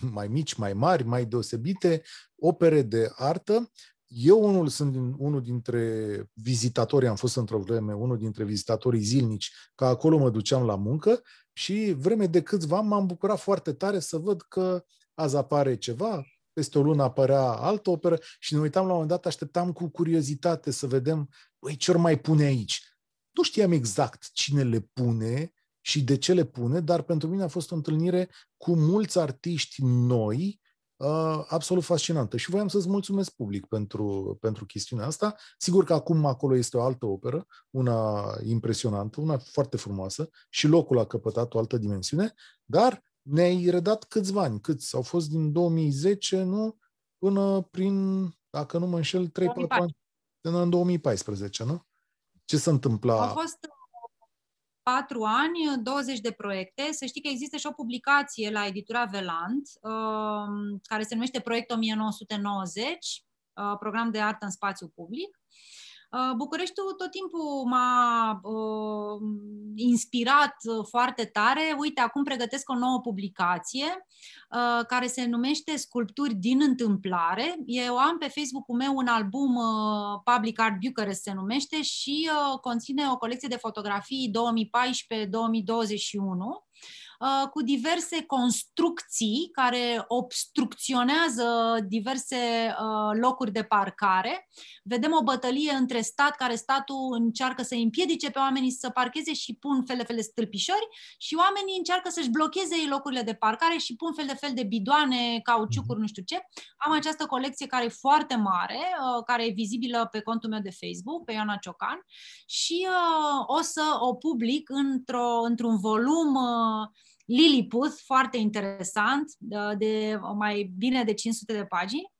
mai mici, mai mari, mai deosebite, opere de artă. Eu unul sunt din, unul dintre vizitatori, am fost într-o vreme unul dintre vizitatorii zilnici, că acolo mă duceam la muncă și vreme de câțiva m-am bucurat foarte tare să văd că azi apare ceva, peste o lună apărea altă operă și ne uitam la un moment dat, așteptam cu curiozitate să vedem, băi, ce ori mai pune aici? Nu știam exact cine le pune, și de ce le pune, dar pentru mine a fost o întâlnire cu mulți artiști noi, uh, absolut fascinantă. Și voiam să-ți mulțumesc public pentru, pentru chestiunea asta. Sigur că acum acolo este o altă operă, una impresionantă, una foarte frumoasă și locul a căpătat o altă dimensiune, dar ne-ai redat câțiva ani, câți au fost din 2010, nu? Până prin, dacă nu mă înșel, 3-4 ani, până în 2014, nu? Ce se întâmpla? Au fost patru ani, 20 de proiecte. Să știi că există și o publicație la editura Velant, um, care se numește Proiect 1990, uh, program de artă în spațiu public. Uh, Bucureștiul tot timpul m-a uh, inspirat foarte tare. Uite, acum pregătesc o nouă publicație uh, care se numește Sculpturi din întâmplare. Eu am pe Facebook-ul meu un album uh, Public Art Bucharest se numește și uh, conține o colecție de fotografii 2014-2021 Uh, cu diverse construcții care obstrucționează diverse uh, locuri de parcare. Vedem o bătălie între stat, care statul încearcă să împiedice pe oamenii să parcheze și pun fel de fel de stâlpișori și oamenii încearcă să-și blocheze ei locurile de parcare și pun fel de fel de bidoane, cauciucuri, nu știu ce. Am această colecție care e foarte mare, uh, care e vizibilă pe contul meu de Facebook, pe Ioana Ciocan, și o să o public într-o, într-un volum Lilliput, foarte interesant, de mai bine de 500 de pagini.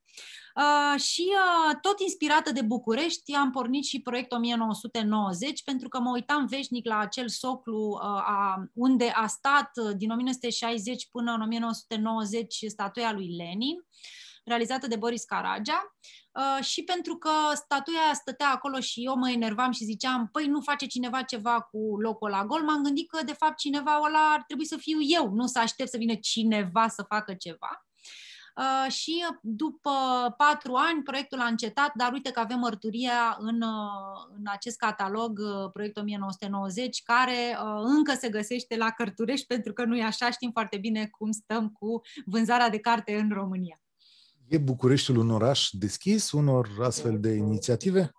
Uh, și uh, tot inspirată de București am pornit și proiectul 1990 pentru că mă uitam veșnic la acel soclu uh, a, unde a stat uh, din 1960 până în 1990 statuia lui Lenin realizată de Boris Caragea uh, și pentru că statuia stătea acolo și eu mă enervam și ziceam, păi nu face cineva ceva cu locul la gol, m-am gândit că de fapt cineva ăla ar trebui să fiu eu, nu să aștept să vină cineva să facă ceva. Uh, și după patru ani proiectul a încetat, dar uite că avem mărturia în, uh, în acest catalog, uh, proiectul 1990, care uh, încă se găsește la Cărturești, pentru că nu e așa, știm foarte bine cum stăm cu vânzarea de carte în România. E Bucureștiul un oraș deschis unor astfel de inițiative?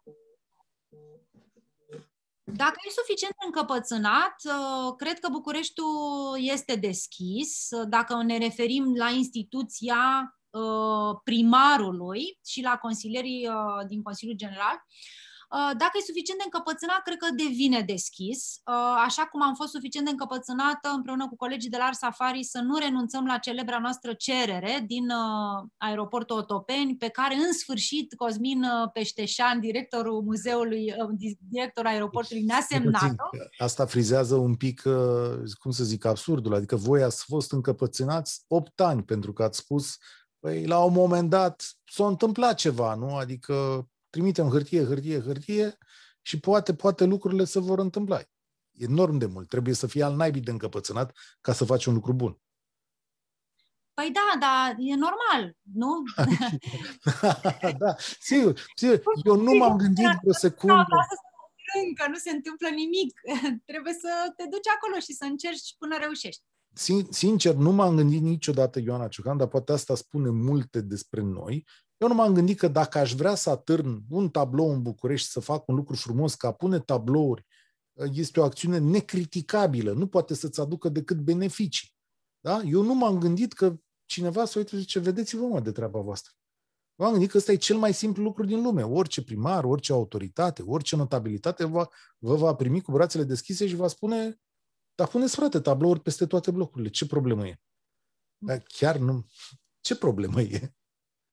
Dacă e suficient încăpățânat, uh, cred că Bucureștiul este deschis. Dacă ne referim la instituția uh, primarului și la consilierii uh, din Consiliul General, Uh, dacă e suficient de încăpățânat, cred că devine deschis, uh, așa cum am fost suficient de încăpățânată împreună cu colegii de la Art Safari să nu renunțăm la celebra noastră cerere din uh, aeroportul Otopeni, pe care în sfârșit Cosmin Peșteșan, directorul muzeului, directorul aeroportului, ne-a semnat-o. Asta frizează un pic, cum să zic, absurdul, adică voi ați fost încăpățânați 8 ani pentru că ați spus Păi, la un moment dat s-a întâmplat ceva, nu? Adică trimitem hârtie, hârtie, hârtie și poate, poate lucrurile se vor întâmpla. E enorm de mult. Trebuie să fie al naibii de încăpățânat ca să faci un lucru bun. Păi da, da, e normal, nu? da, sigur, sigur. Eu nu m-am gândit o secundă. Încă nu se întâmplă nimic. Trebuie să te duci acolo și să încerci până reușești. Sincer, nu m-am gândit niciodată Ioana Ciocan, dar poate asta spune multe despre noi eu nu m-am gândit că dacă aș vrea să atârn un tablou în București, să fac un lucru frumos, ca pune tablouri, este o acțiune necriticabilă, nu poate să-ți aducă decât beneficii. Da? Eu nu m-am gândit că cineva să uite și zice, vedeți-vă mă de treaba voastră. M-am gândit că ăsta e cel mai simplu lucru din lume. Orice primar, orice autoritate, orice notabilitate va, vă va primi cu brațele deschise și va spune, dar puneți frate tablouri peste toate blocurile, ce problemă e? Dar chiar nu. Ce problemă e?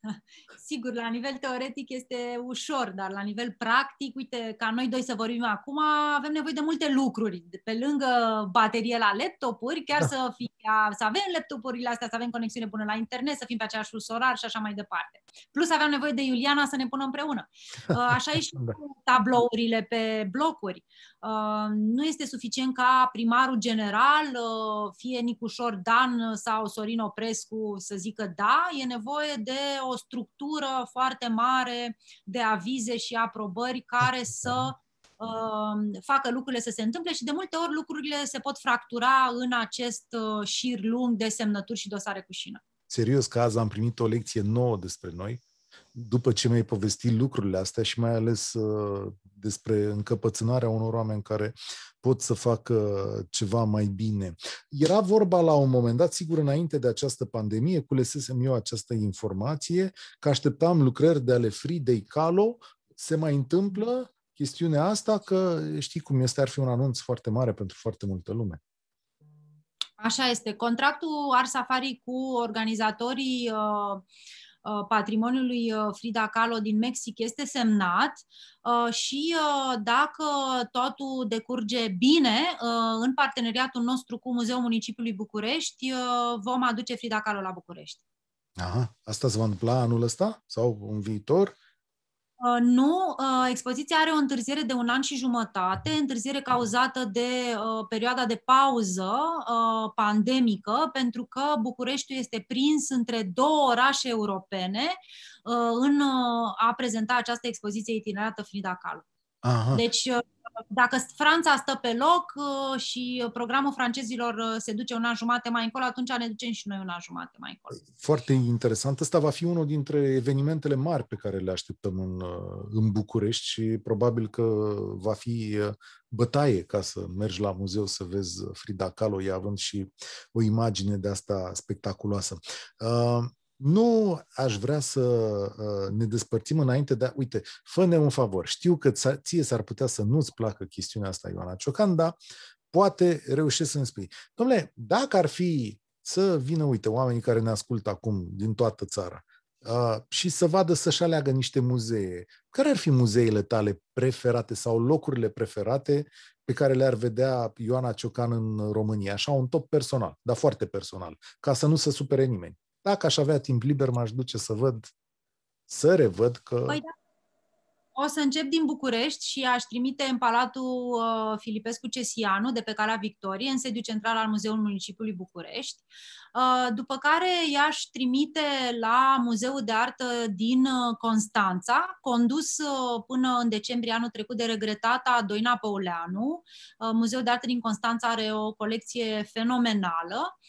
Sigur, la nivel teoretic este ușor, dar la nivel practic, uite, ca noi doi să vorbim acum, avem nevoie de multe lucruri. Pe lângă baterie la laptopuri, chiar da. să, fie, să avem laptopurile astea, să avem conexiune bună la internet, să fim pe aceeași fus orar și așa mai departe. Plus avem nevoie de Iuliana să ne pună împreună. Uh, așa e și da. cu tablourile pe blocuri. Uh, nu este suficient ca primarul general, uh, fie Nicușor Dan sau Sorin Oprescu, să zică da, e nevoie de o structură foarte mare de avize și aprobări care să uh, facă lucrurile să se întâmple și de multe ori lucrurile se pot fractura în acest șir lung de semnături și dosare cu șină. Serios că azi am primit o lecție nouă despre noi după ce mi-ai povestit lucrurile astea și mai ales uh, despre încăpățânarea unor oameni care pot să facă ceva mai bine. Era vorba la un moment dat, sigur, înainte de această pandemie, culesesem eu această informație, că așteptam lucrări de ale Fridei Calo, se mai întâmplă chestiunea asta, că știi cum este, ar fi un anunț foarte mare pentru foarte multă lume. Așa este. Contractul Ars Safari cu organizatorii uh, Uh, patrimoniului uh, Frida Kahlo din Mexic este semnat uh, și dacă totul decurge bine, în parteneriatul nostru cu Muzeul Municipiului București, vom aduce Frida Kahlo la București. Aha, asta se va întâmpla anul ăsta sau în viitor? Uh, nu, uh, expoziția are o întârziere de un an și jumătate, întârziere cauzată de uh, perioada de pauză pandemică, pentru că Bucureștiul este prins între două orașe europene în a prezenta această expoziție itinerată Frida Kahlo. Aha. Deci dacă Franța stă pe loc uh, și programul francezilor uh, se duce un an jumate mai încolo, atunci ne ducem și noi un an jumate mai încolo. Foarte interesant. Ăsta va fi unul dintre evenimentele mari pe care le așteptăm în, uh, în București și probabil că va fi bătaie ca să mergi la muzeu să vezi Frida Kahlo, ea având și o imagine de asta spectaculoasă. Uh, nu aș vrea să uh, ne despărțim înainte de a... Uite, fă-ne un favor. Știu că ție s-ar putea să nu-ți placă chestiunea asta, Ioana Ciocan, dar poate reușești să-mi spui. Domnule, dacă ar fi să vină, uite, oamenii care ne ascultă acum din toată țara, uh, și să vadă să-și aleagă niște muzee. Care ar fi muzeele tale preferate sau locurile preferate pe care le-ar vedea Ioana Ciocan în România? Așa, un top personal, dar foarte personal, ca să nu se supere nimeni. Dacă aș avea timp liber, m-aș duce să văd, să revăd că... Păi da. O să încep din București și aș trimite în Palatul uh, Filipescu Cesianu, de pe calea Victoriei, în sediu central al Muzeului Municipiului București. Uh, după care i-aș trimite la Muzeul de Artă din uh, Constanța, condus uh, până în decembrie anul trecut de regretata Doina Păuleanu. Muzeul de Artă din Constanța are o colecție fenomenală.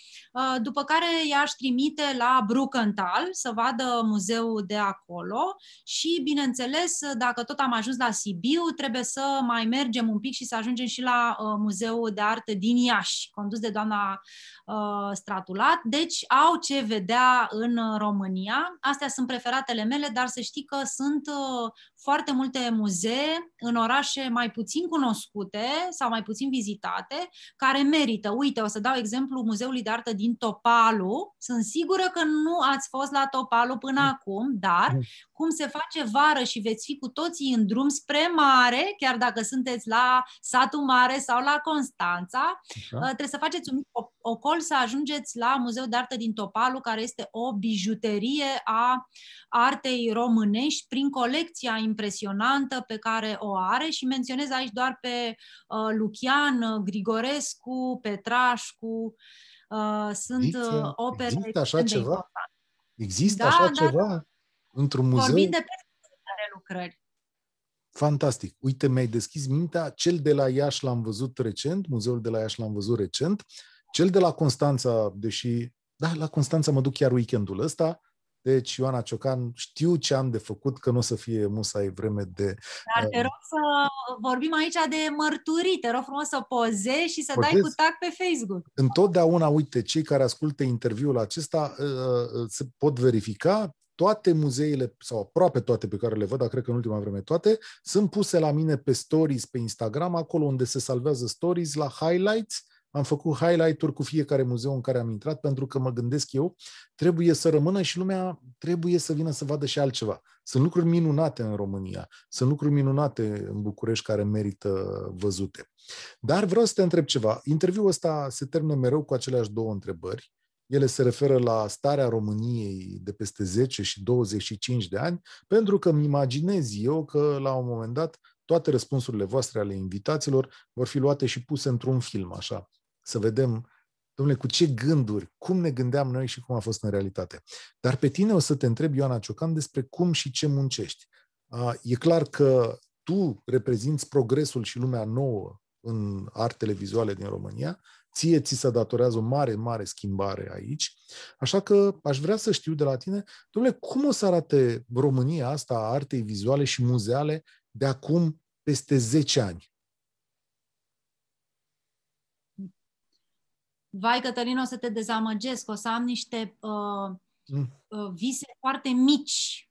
După care i-aș trimite la Bruckenthal să vadă muzeul de acolo și, bineînțeles, dacă tot am ajuns la Sibiu, trebuie să mai mergem un pic și să ajungem și la Muzeul de Artă din Iași, condus de doamna Stratulat deci au ce vedea în uh, România. Astea sunt preferatele mele, dar să știi că sunt uh, foarte multe muzee în orașe mai puțin cunoscute sau mai puțin vizitate, care merită. Uite, o să dau exemplu Muzeului de Artă din Topalu. Sunt sigură că nu ați fost la Topalu până mm. acum, dar mm. cum se face vară și veți fi cu toții în drum spre mare, chiar dacă sunteți la satul mare sau la Constanța, Așa. Uh, trebuie să faceți un mic ocol să ajungeți la Muzeul de Artă din Topalu, care este o bijuterie a artei românești prin colecția impresionantă pe care o are și menționez aici doar pe uh, Lucian, uh, Grigorescu, Petrașcu, uh, sunt există, uh, opere... Există așa ceva? Importante. Există da, așa da, ceva da. într-un muzeu? Vorbim de peste lucrări. Fantastic. Uite, mi-ai deschis mintea. Cel de la Iași l-am văzut recent, muzeul de la Iași l-am văzut recent. Cel de la Constanța, deși, da, la Constanța mă duc chiar weekendul ăsta, deci, Ioana Ciocan, știu ce am de făcut, că nu o să fie musai vreme de... Dar te uh, rog să vorbim aici de mărturii, te rog frumos să pozezi și să pozezi. dai cu tag pe Facebook. Întotdeauna, uite, cei care ascultă interviul acesta uh, uh, se pot verifica, toate muzeile, sau aproape toate pe care le văd, dar cred că în ultima vreme toate, sunt puse la mine pe stories pe Instagram, acolo unde se salvează stories, la highlights, am făcut highlight-uri cu fiecare muzeu în care am intrat, pentru că mă gândesc eu, trebuie să rămână și lumea trebuie să vină să vadă și altceva. Sunt lucruri minunate în România, sunt lucruri minunate în București care merită văzute. Dar vreau să te întreb ceva. Interviul ăsta se termină mereu cu aceleași două întrebări. Ele se referă la starea României de peste 10 și 25 de ani, pentru că îmi imaginez eu că la un moment dat toate răspunsurile voastre ale invitaților vor fi luate și puse într-un film, așa, să vedem, domnule, cu ce gânduri, cum ne gândeam noi și cum a fost în realitate. Dar pe tine o să te întreb, Ioana Ciocan, despre cum și ce muncești. E clar că tu reprezinți progresul și lumea nouă în artele vizuale din România, ție ți se datorează o mare, mare schimbare aici, așa că aș vrea să știu de la tine, domnule, cum o să arate România asta a artei vizuale și muzeale de acum peste 10 ani? vai Cătălin, o să te dezamăgesc, o să am niște uh, mm. uh, vise foarte mici.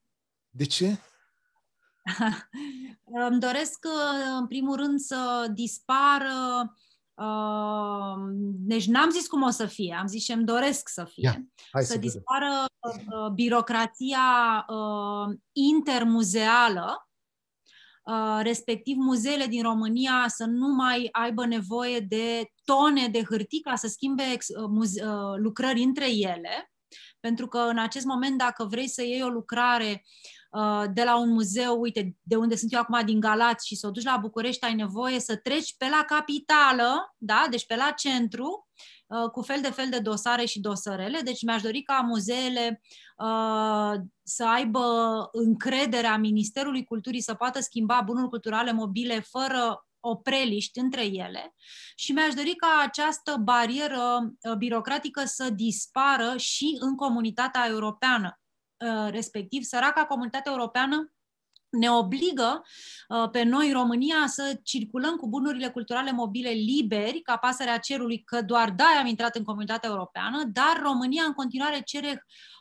De ce? Îmi doresc, uh, în primul rând, să dispară Uh, deci n-am zis cum o să fie, am zis ce îmi doresc să fie. Ia, hai să, să dispară uh, birocrația uh, intermuzeală Uh, respectiv muzeele din România să nu mai aibă nevoie de tone de hârtii ca să schimbe uh, uh, lucrări între ele, pentru că în acest moment dacă vrei să iei o lucrare de la un muzeu, uite, de unde sunt eu acum din Galați și să o duci la București, ai nevoie să treci pe la capitală, da? deci pe la centru, Uh, cu fel de fel de dosare și dosărele, deci mi-aș dori ca muzeele uh, să aibă încrederea Ministerului Culturii să poată schimba bunuri culturale mobile fără opreliști între ele. Și mi-aș dori ca această barieră uh, birocratică să dispară și în comunitatea europeană, respectiv săraca comunitatea europeană ne obligă uh, pe noi, România, să circulăm cu bunurile culturale mobile liberi, ca pasărea cerului, că doar da am intrat în comunitatea europeană, dar România în continuare cere uh,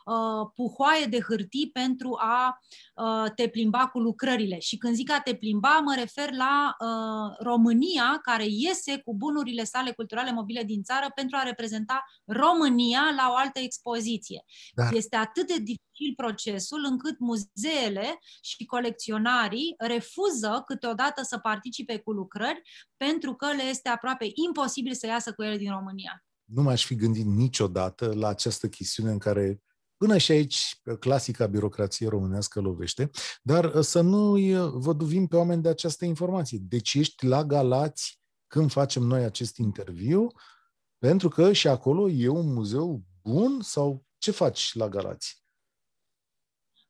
puhoaie de hârtii pentru a uh, te plimba cu lucrările. Și când zic a te plimba, mă refer la uh, România, care iese cu bunurile sale culturale mobile din țară pentru a reprezenta România la o altă expoziție. Dar... Este atât de dificil procesul încât muzeele și colecționarii refuză câteodată să participe cu lucrări pentru că le este aproape imposibil să iasă cu ele din România. Nu m-aș fi gândit niciodată la această chestiune în care Până și aici, clasica birocrație românească lovește, dar uh, să nu uh, văduvim pe oameni de această informație. Deci ești la Galați când facem noi acest interviu, pentru că și acolo e un muzeu bun sau ce faci la Galați?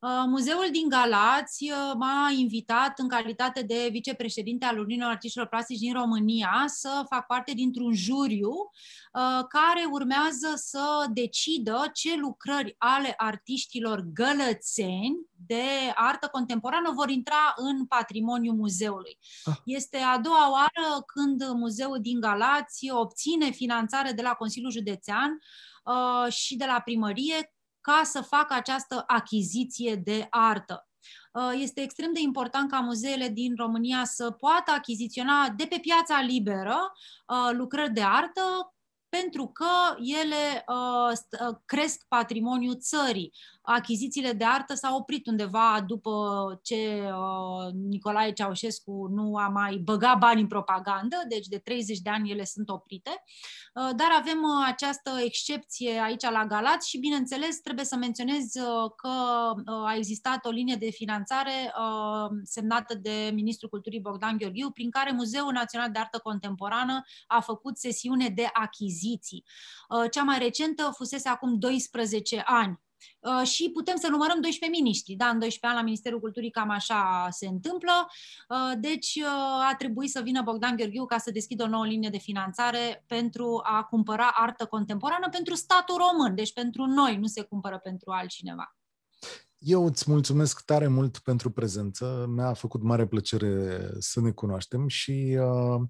Uh, muzeul din Galați uh, m-a invitat în calitate de vicepreședinte al Uniunii Artiștilor Plastici din România să fac parte dintr-un juriu uh, care urmează să decidă ce lucrări ale artiștilor gălățeni de artă contemporană vor intra în patrimoniul muzeului. Ah. Este a doua oară când muzeul din Galați obține finanțare de la Consiliul Județean și de la primărie ca să facă această achiziție de artă. Uh, este extrem de important ca muzeele din România să poată achiziționa de pe piața liberă uh, lucrări de artă pentru că ele uh, cresc patrimoniul țării achizițiile de artă s-au oprit undeva după ce uh, Nicolae Ceaușescu nu a mai băgat bani în propagandă, deci de 30 de ani ele sunt oprite, uh, dar avem uh, această excepție aici la Galați și, bineînțeles, trebuie să menționez uh, că uh, a existat o linie de finanțare uh, semnată de Ministrul Culturii Bogdan Gheorghiu, prin care Muzeul Național de Artă Contemporană a făcut sesiune de achiziții. Cea mai recentă fusese acum 12 ani Uh, și putem să numărăm 12 miniștri. Da, în 12 ani la Ministerul Culturii cam așa se întâmplă. Uh, deci uh, a trebuit să vină Bogdan Gheorghiu ca să deschidă o nouă linie de finanțare pentru a cumpăra artă contemporană pentru statul român. Deci pentru noi, nu se cumpără pentru altcineva. Eu îți mulțumesc tare mult pentru prezență. Mi-a făcut mare plăcere să ne cunoaștem și uh,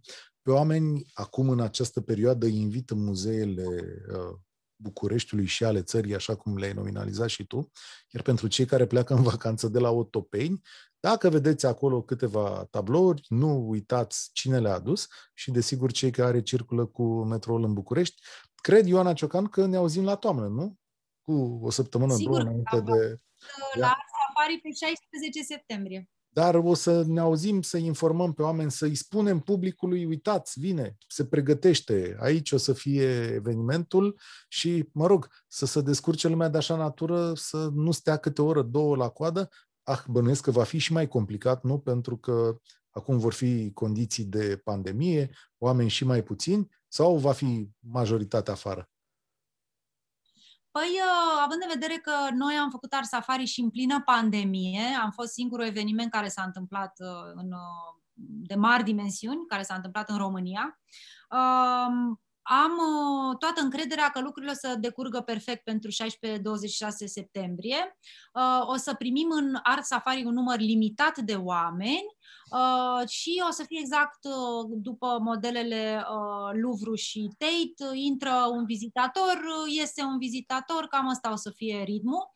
pe oameni acum în această perioadă invit în muzeele uh, Bucureștiului și ale țării, așa cum le-ai nominalizat și tu. Iar pentru cei care pleacă în vacanță de la Otopeni, dacă vedeți acolo câteva tablouri, nu uitați cine le-a adus și, desigur, cei care circulă cu metroul în București. Cred, Ioana Ciocan, că ne auzim la toamnă, nu? Cu o săptămână, Sigur, două înainte de... La safari pe 16 septembrie. Dar o să ne auzim să informăm pe oameni, să-i spunem publicului, uitați, vine, se pregătește, aici o să fie evenimentul și, mă rog, să se descurce lumea de așa natură, să nu stea câte o oră, două la coadă. Ah, bănuiesc că va fi și mai complicat, nu? Pentru că acum vor fi condiții de pandemie, oameni și mai puțini, sau va fi majoritatea afară? Păi, uh, având în vedere că noi am făcut Art Safari și în plină pandemie, am fost singurul eveniment care s-a întâmplat uh, în, uh, de mari dimensiuni, care s-a întâmplat în România. Um, am toată încrederea că lucrurile o să decurgă perfect pentru 16-26 septembrie. O să primim în Art Safari un număr limitat de oameni Uh, și o să fie exact uh, după modelele uh, Louvre și Tate. Intră un vizitator, iese un vizitator, cam asta o să fie ritmul.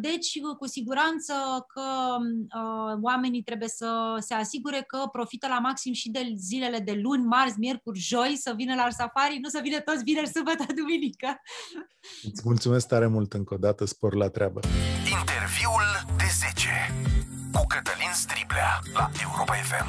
Deci, cu siguranță că oamenii trebuie să se asigure că profită la maxim și de zilele de luni, marți, miercuri, joi, să vină la safari, nu să vină toți vineri, sâmbătă, duminică. Îți mulțumesc tare mult încă o dată, spor la treabă. Interviul de 10 cu Cătălin Striblea la Europa FM.